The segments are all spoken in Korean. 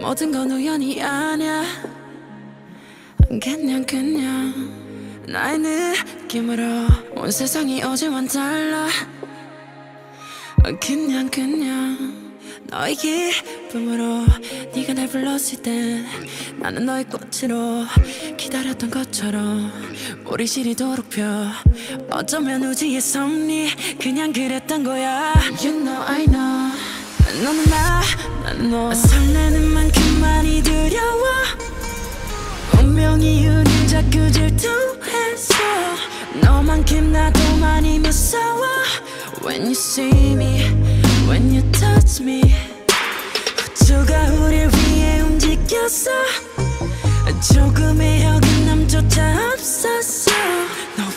모든 건 우연이 아니야. 그냥 그냥 나의 느낌으로 온 세상이 어제와는 달라. 그냥 그냥 너의 기쁨으로 네가 날 불렀을 때 나는 너의 꽃으로 기다렸던 것처럼 우리 시리도록 펴. 어쩌면 우주의 섭리 그냥 그랬던 거야. You know I know. 너는 나, 난 너. 설레는 만큼 많이 두려워. 운명이 우릴 자꾸 질투했어 너만큼 나도 많이 무서워. When you see me, when you touch me 우주가 우릴 위해 움직였어 조금의 어긋남조차 없었어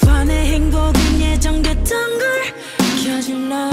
너와 내 행복은 예정됐던 걸 love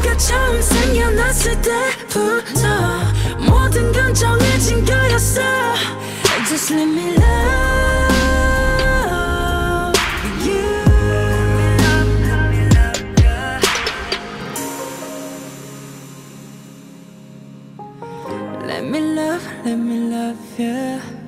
우주가 처음 생겨났을 때부터 모든 건 정해진 거였어 Just let me love you Let me love, let me love you